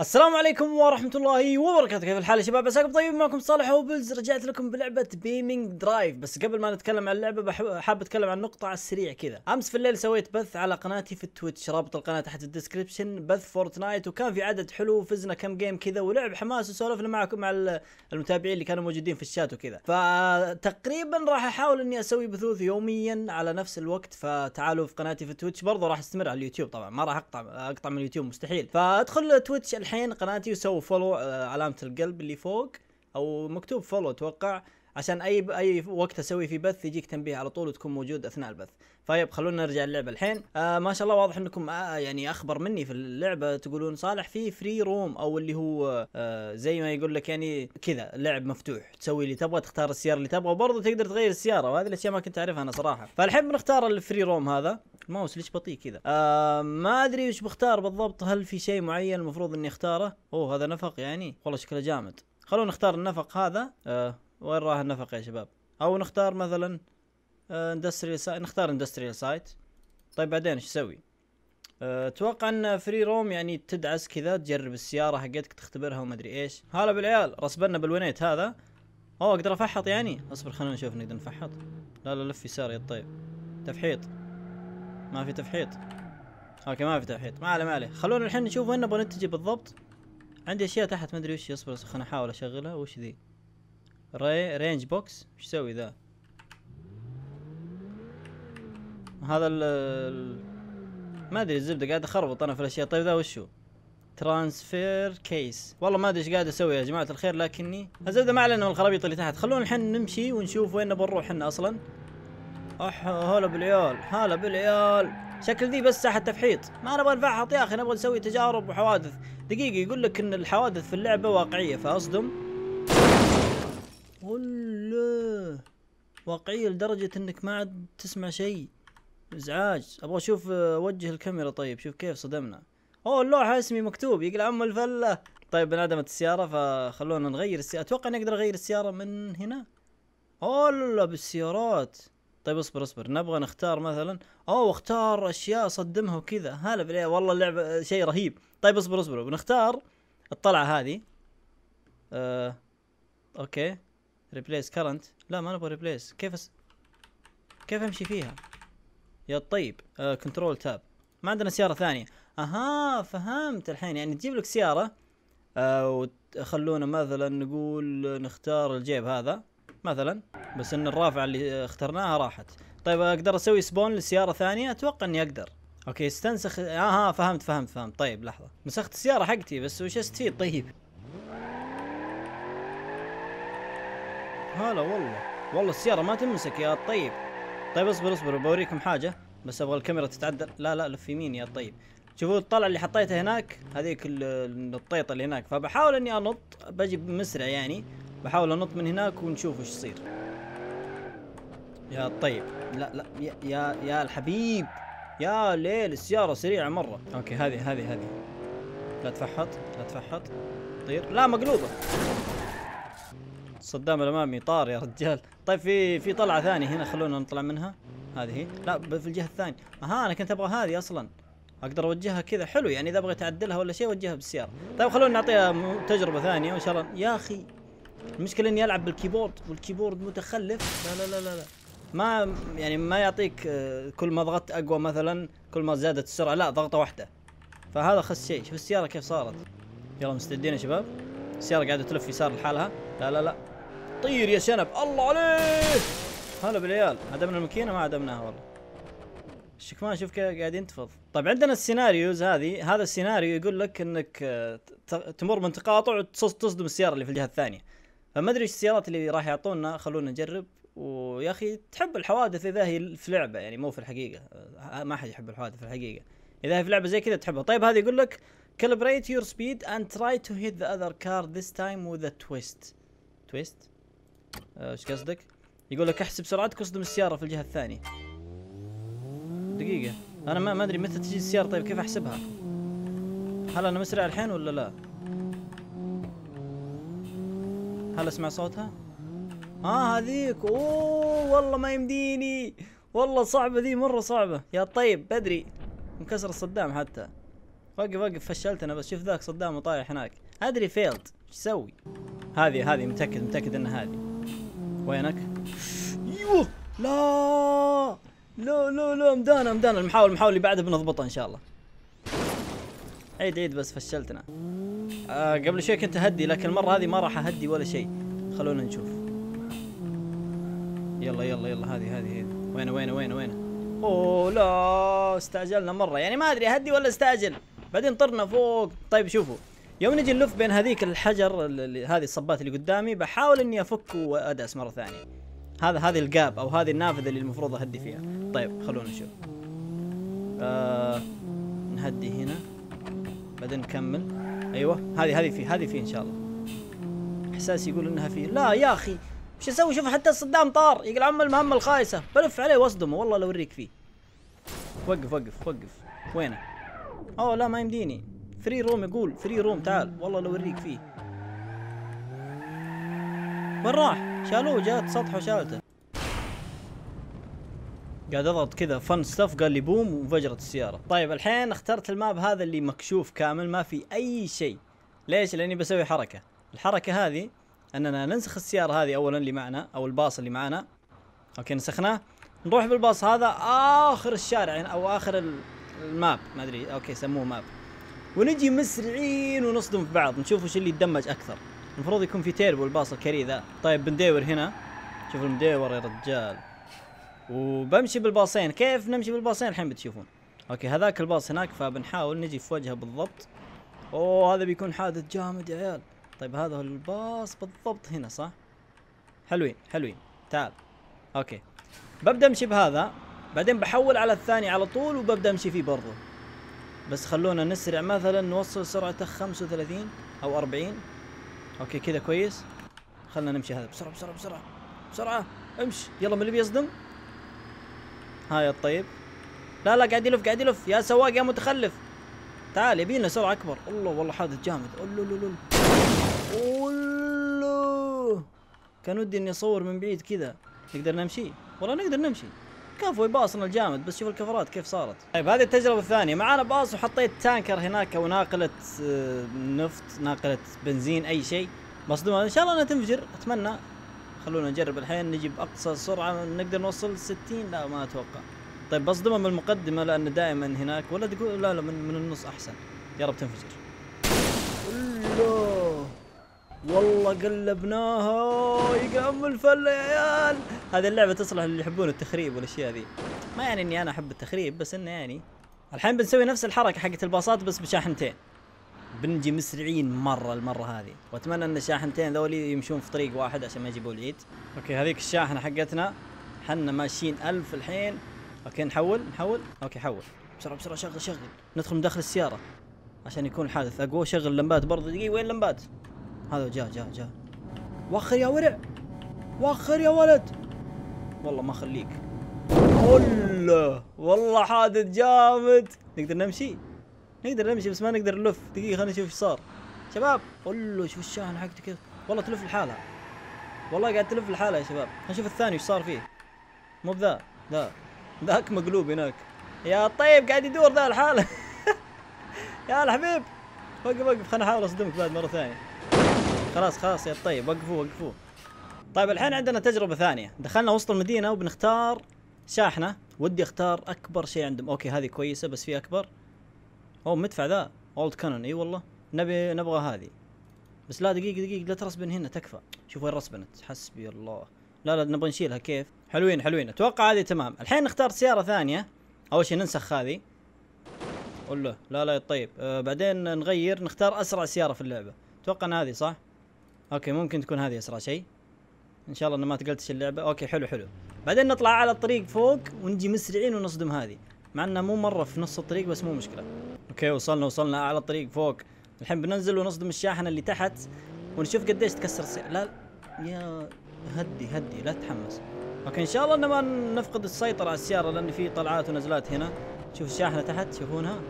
السلام عليكم ورحمة الله وبركاته. كيف الحال يا شباب؟ عساكم طيب معكم صالح وبلز. رجعت لكم بلعبة BeamNG Drive بس قبل ما نتكلم عن اللعبة حاب أتكلم عن نقطة على السريع كذا. أمس في الليل سويت بث على قناتي في ال Twitch رابط القناة تحت ال description بث Fortnite وكان في عدد حلو وفزنا كم game كذا. ولعب حماس وسولفنا معكم مع ال- المتابعين اللي كانوا موجودين في الشات وكذا. فتقريبا راح أحاول إني أسوي بثوث يوميا على نفس الوقت. فتعالوا في قناتي في ال Twitch برضو راح أستمر على اليوتيوب طبعا. ما راح اقطع أقطع من اليوتيوب مستحيل. فادخل Twitch الحين قناتي وسووا follow آه، علامة القلب اللي فوق أو مكتوب follow أتوقع. عشان أي أي وقت أسوي فيه بث يجيك تنبيه على طول وتكون موجود أثناء البث. طيب خلونا نرجع اللعبة الحين. آه ما شاء الله واضح إنكم آه يعني أخبر مني في اللعبة تقولون صالح في free roam أو اللي هو آه زي ما يقول لك يعني كذا لعب مفتوح. تسوي اللي تبغى تختار السيارة اللي تبغى وبرضه تقدر تغير السيارة وهذه الأشياء ما كنت أعرفها أنا صراحة. فالحين بنختار ال free roam هذا. الماوس ليش بطيء كذا؟ آه ما أدري وش بختار بالضبط. هل في شيء معين المفروض إني أختاره؟ أوه هذا نفق يعني؟ والله شكله جامد. خلونا نختار النفق هذا. آه وين راح النفق يا شباب؟ أو نختار مثلا industrial site نختار industrial site طيب بعدين إيش أسوي آه، أتوقع إن free roam يعني تدعس كذا تجرب السيارة حقتك تختبرها وما أدري إيش. هلا بالعيال رسبنا بالونيت هذا. أوه أقدر أفحط يعني؟ أصبر خلينا نشوف نقدر نفحط. لا لا لف يسار يا طيب تفحيط. ما في تفحيط. okay ما في تفحيط. ما عليه ما عليه. خلونا الحين نشوف وين نبغى نتجه بالضبط. عندي أشياء تحت ما أدري وش اصبر خلينا أحاول أشغلها. وش ذي؟ rear range box وش يسوي ذا؟ هذا ال ما أدري الزبدة قاعد أخربط أنا في الأشياء. طيب ذا وشو؟ transfer case والله ما أدري إيش قاعد أسوي يا جماعة الخير لكني الزبدة ما علينا الخرابيط اللي تحت. خلونا الحين نمشي ونشوف وين نبغى نروح إحنا أصلا. اح هلا بالعيال هلا بالعيال شكل ذي بس ساحه تفحيط. ما نبغى نفحط يا أخي نبغى نسوي تجارب وحوادث. دقيقة يقول لك إن الحوادث في اللعبة واقعية فأصدم. ولا واقعية لدرجة إنك ما عاد تسمع شيء. إزعاج. أبغى أشوف آه، وجه الكاميرا طيب. شوف كيف صدمنا. أوه اللوحة اسمي مكتوب. يقلع أم الفلة. طيب انعدمت السيارة فخلونا نغير السياره أتوقع إني أقدر أغير السيارة من هنا. أوه بالسيارات. طيب اصبر اصبر. نبغى نختار مثلا. أوه اختار أشياء صدمها وكذا. هلا بالله والله اللعبة شيء رهيب. طيب اصبر اصبر. بنختار الطلعة هذه. آه okay. replace current لا ما نبغى replace كيف أس... كيف أمشي فيها؟ يا طيب. آه control tab ما عندنا سيارة ثانية. أها فهمت الحين. يعني تجيب لك سيارة آه وخلونا مثلا نقول نختار الجيب هذا مثلا. بس إن الرافعة اللي اخترناها راحت. طيب أقدر أسوي spawn لسيارة ثانية؟ أتوقع إني أقدر. okay استنسخ. أها فهمت فهمت فهمت. طيب لحظة. نسخت السيارة حقتي بس وش أستفيد؟ طيب. هلا والله. والله السيارة ما تمسك يا طيب. طيب اصبر اصبر بوريكم حاجة. بس أبغى الكاميرا تتعدل. لا لا لف يمين يا طيب؟ شوفوا الطلعة اللي حطيتها هناك. هذيك ال- النطيطة اللي هناك. فبحاول إني أنط. بجي مسرع يعني. بحاول أنط من هناك ونشوف وش يصير. يا طيب. لا لا يا يا, يا الحبيب. يا ليل السيارة سريعة مرة. أوكي هذه هذه هذه. لا تفحط لا تفحط. طير. لا مقلوبة. صدام الأمامي طار يا رجال. طيب في في طلعة ثانية هنا خلونا نطلع منها. هذه لا في الجهة الثانية. أها أنا كنت أبغى هذه أصلا. أقدر أوجهها كذا؟ حلو يعني إذا أبغى تعدلها ولا شيء وجهها بالسيارة. طيب خلونا نعطيها تجربة ثانية وإن شاء الله. يا أخي المشكلة إني ألعب بالكيبورد والكيبورد متخلف. لا لا لا لا, لا. ما يعني ما يعطيك آه، كل ما ضغطت أقوى مثلا كل ما زادت السرعة. لا ضغطة واحدة. فهذا خس شيء. شوف السيارة كيف صارت. يلا مستعدين يا شباب؟ السيارة قاعدة تلف يسار لحالها. لا لا لا. طير يا شنب. الله عليك. هلا بالعيال. عدمنا الماكينة؟ ما عدمناها والله. الشكمان شوف كيف قاعد ينتفض. طيب عندنا السيناريوز هذه. هذا السيناريو يقول لك إنك آه، تمر من تقاطع وتصدم السيارة اللي في الجهة الثانية. فما أدري إيش السيارات اللي راح يعطونا. خلونا نجرب. ويا أخي تحب الحوادث إذا هي في لعبة؟ يعني مو في الحقيقة. آه، ما حد يحب الحوادث في الحقيقة. إذا هي في لعبة زي كذا تحبها. طيب هذا يقول لك calibrate your speed and try to hit the other car this time with a twist. Twist إيش قصدك؟ يقول لك احسب سرعتك واصدم السيارة في الجهة الثانية. دقيقة. أنا ما ما أدري متى تجي السيارة طيب كيف أحسبها؟ هل أنا مسرع الحين ولا لا؟ هل أسمع صوتها؟ آه هذيك. أوه والله ما يمديني. والله صعبة ذي مرة صعبة. يا طيب بدري. مكسر الصدام حتى. وقف وقف فشلتنا بس. شوف ذاك صدام وطايح هناك. أدري فيلد إيش تسوي هذه هذه متاكد متأكد ان هذه. وينك؟ أيوه لا! لا لا لا مدانا مدانا. المحاول المحاول اللي بعده بنضبطها إن شاء الله. عيد عيد بس فشلتنا. آه قبل شوي كنت أهدي لكن المرة هذه ما راح أهدي ولا شيء. خلونا نشوف. يلا يلا يلا هذه هذه هذه. وين وين وين وين أوه لا استعجلنا مرة. يعني ما أدري أهدي ولا استعجل. بعدين طرنا فوق. طيب شوفوا. يوم نجي نلف بين هذيك الحجر اللي هذه الصبات اللي قدامي بحاول إني أفك وادعس مرة ثانية. هذا هذه الجاب أو هذه النافذة اللي المفروض أهدي فيها. طيب خلونا نشوف. آه نهدي هنا بعدين نكمل. أيوه هذه هذه فيه هذه فيه إن شاء الله. احساسي يقول إنها فيه لا يا أخي وش أسوي؟ شوف حتى الصدام طار. يقول عم المهمة الخايسة. بلف عليه وأصدمه. والله لو أوريك فيه. وقف وقف وقف. وينه؟ أوه لا ما يمديني. free roam يقول. free roam تعال. والله لو اوريك فيه. وين راح؟ شالوه جات سطح وشالته قاعد اضغط كذا. fun stuff قال لي boom وانفجرت السيارة. طيب الحين اخترت ال map هذا اللي مكشوف كامل ما في أي شيء. ليش؟ لأني بسوي حركة. الحركة هذه أننا ننسخ السيارة هذه اولا اللي معنا أو الباص اللي معنا. okay نسخناه. نروح بالباص هذا آخر الشارع يعني أو آخر ال- ال map. ما أدري. okay سموه map. ونجي مسرعين ونصدم في بعض نشوف وش اللي يتدمج أكثر. المفروض يكون في تيربو الباص الكري ذا. طيب بندور هنا. شوف المدور يا رجال. وبمشي بالباصين. كيف نمشي بالباصين؟ الحين بتشوفون. okay هذاك الباص هناك فبنحاول نجي في وجهه بالضبط. أوه هذا بيكون حادث جامد يا عيال. طيب هذا الباص بالضبط هنا صح؟ حلوين حلوين. تعال. okay. ببدأ أمشي بهذا. بعدين بحول على الثاني على طول وببدأ أمشي فيه برضو. بس خلونا نسرع. مثلا نوصل سرعته 35 أو 40 okay كذا كويس. خلنا نمشي هذا. بسرعة بسرعة بسرعة. بسرعة. امشي. يلا من اللي بيصدم؟ هاي الطيب لا لا قاعد يلف قاعد يلف. يا سواق يا متخلف. تعال يبي لنا سرعة أكبر. الله والله حادث جامد. الله كان ودي إني أصور من بعيد كذا. نقدر نمشي؟ والله نقدر نمشي. كفو باصنا الجامد بس شوف الكفرات كيف صارت. طيب هذه التجربة الثانية. معانا باص وحطيت تانكر هناك أو ناقلة آه، نفط ناقلة بنزين أي شيء. مصدومه إن شاء الله إنها تنفجر. أتمنى. خلونا نجرب الحين نجي باقصى سرعة نقدر نوصل 60 لا ما أتوقع. طيب بصدمها من المقدمة لأن دائما هناك. ولا تقول لا لا من, من النص أحسن. يا رب تنفجر. والله قلبناها يقام الفله يا عيال. هذه اللعبة تصلح للي يحبون التخريب والأشياء ذي. ما يعني إني أنا أحب التخريب بس إنه يعني الحين بنسوي نفس الحركة حقت الباصات بس بشاحنتين. بنجي مسرعين مرة المرة هذه. وأتمنى إن الشاحنتين ذولي يمشون في طريق واحد عشان ما يجيبوا العيد. okay هذيك الشاحنة حقتنا. حنا ماشيين ألف الحين. okay نحول نحول. okay حول. بسرعة بسرعة شغل شغل. ندخل من داخل السيارة. عشان يكون الحادث أقوى شغل اللمبات برضه دقيقة وين اللمبات هذا جاء جاء جاء. وخر يا ورع. وخر يا ولد. والله ما اخليك الله والله حادث جامد. نقدر نمشي؟ نقدر نمشي بس ما نقدر نلف. دقيقة خلينا نشوف إيش صار. شباب الله شوف الشاحنه حقتي كذا. والله تلف لحالها. والله قاعد تلف لحالها يا شباب. خلينا نشوف الثاني إيش صار فيه. مو بذا ذا. ذاك مقلوب هناك. يا طيب قاعد يدور ذا لحاله يا الحبيب. وقف وقف. خلنا احاول أصدمك بعد مرة ثانية. خلاص خلاص يا طيب وقفوه وقفوه طيب الحين عندنا تجربة ثانية. دخلنا وسط المدينة وبنختار شاحنة. ودي أختار أكبر شيء عندهم. okay هذه كويسة بس في أكبر. اوه مدفع ذا old cannon. إي والله نبي نبغى هذه. بس لا دقيقة دقيقة لا ترسبن هنا تكفى. شوف وين رسبنت. حسبي الله. لا لا نبغى نشيلها. كيف؟ حلوين حلوين. أتوقع هذه تمام. الحين نختار سيارة ثانية. أول شيء ننسخ هذه. قول له. لا لا طيب. آه بعدين نغير نختار أسرع سيارة في اللعبة. أتوقع إن هذه صح؟ okay ممكن تكون هذه أسرع شيء. إن شاء الله إنه ما تقلتش اللعبة. okay حلو حلو. بعدين نطلع على الطريق فوق ونجي مسرعين ونصدم هذه. مع إنها مو مرة في نص الطريق بس مو مشكلة. okay وصلنا وصلنا على الطريق فوق. الحين بننزل ونصدم الشاحنة اللي تحت ونشوف قديش تكسر السيارة. لا يا هدي هدي لا تتحمس. okay إن شاء الله انه ما نفقد السيطرة على السيارة لأن في طلعات ونزلات هنا. شوف الشاحنة تحت تشوفونها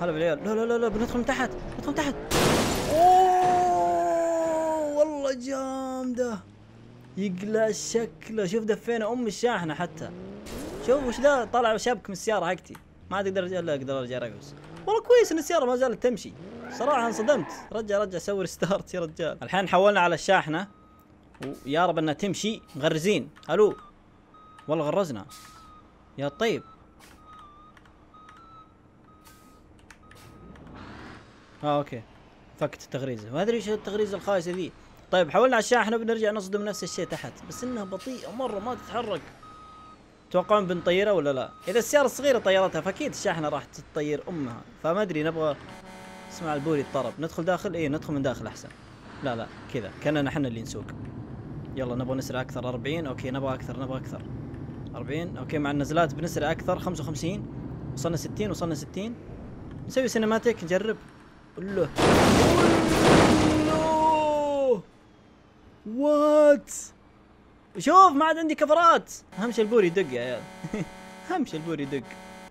هلا بالعيال. لا لا لا لا بندخل من تحت ندخل من تحت. أوه! جامده يقلع شكله. شوف دفينا أم الشاحنة حتى. شوف وش ذا؟ طلع شبك من السيارة حقتي. ما عاد أقدر الا أقدر أرجع رقص. والله كويس إن السيارة ما زالت تمشي. صراحة انصدمت. رجع رجع سوي restart يا رجال. الحين حولنا على الشاحنة. ويا رب إنها تمشي. مغرزين. ألو. والله غرزنا. يا طيب. آه okay. فكت التغريزة. ما أدري إيش التغريزة الخايسة ذي. طيب حولنا على الشاحنه بنرجع نصدم نفس الشيء تحت بس إنها بطيئة مرة ما تتحرك. تتوقعون بنطيرها ولا لا؟ إذا السيارة الصغيرة طيرتها فأكيد الشاحنه راح تطير أمها. فما أدري نبغى اسمع البوري الطرب. ندخل داخل؟ إيه ندخل من داخل أحسن. لا لا كذا. كأننا إحنا اللي نسوق. يلا نبغى نسرع أكثر. 40 okay نبغى أكثر نبغى أكثر. 40 okay مع النزلات بنسرع أكثر. 55 وصلنا 60 وصلنا 60 نسوي cinematic نجرب. الله what شوف ما عاد عندي كفرات. أهم البوري يدق يا عيال. أهم البوري يدق.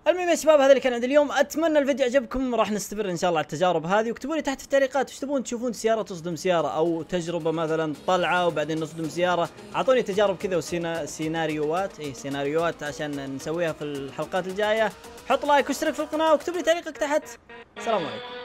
المهم يا شباب هذا اللي كان عندي اليوم. أتمنى الفيديو عجبكم راح نستمر إن شاء الله على التجارب هذه. واكتبوا لي تحت في التعليقات وش تبون تشوفون سيارة تصدم سيارة أو تجربة مثلا طلعه وبعدين نصدم سيارة. أعطوني تجارب كذا وسيناريوهات اي سيناريوهات عشان نسويها في الحلقات الجاية. حط like واشترك في القناة واكتب لي تعليقك تحت. السلام عليكم.